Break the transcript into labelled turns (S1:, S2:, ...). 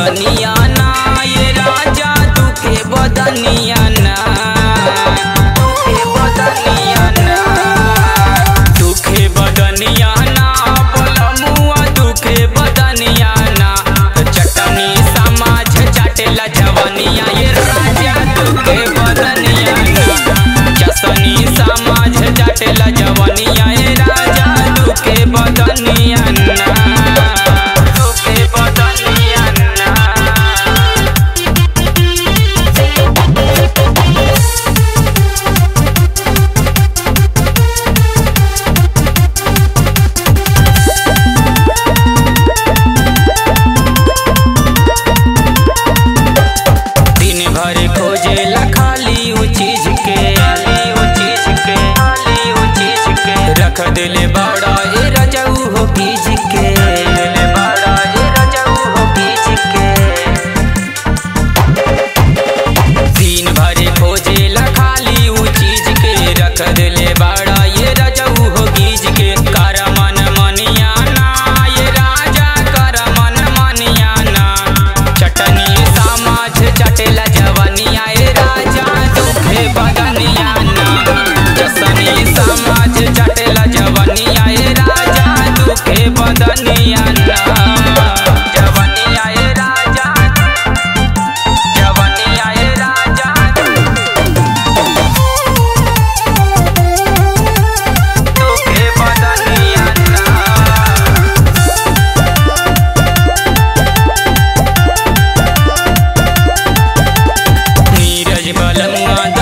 S1: बदनिया ना, ये राजा तुके बदनिया ना। तुके बदनिया ना। तुके बदनिया ना तो चटनी समाज चाटेला जवानिया, ये Saturday. नीरज